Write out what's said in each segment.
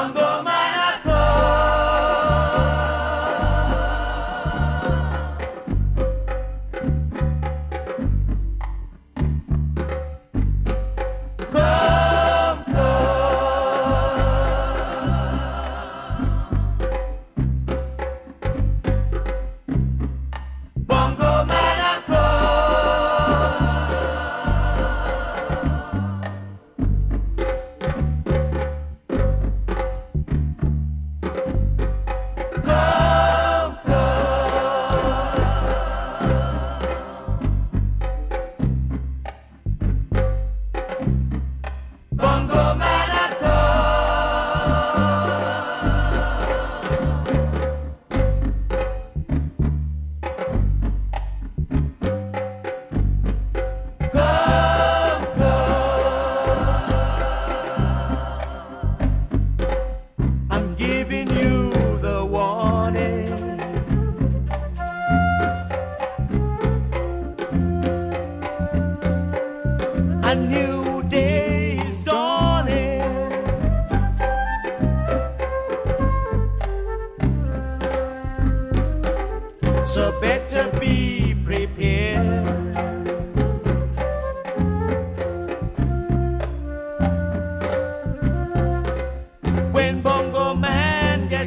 Mondo Mai. Bongo Man.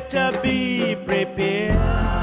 Better be prepared.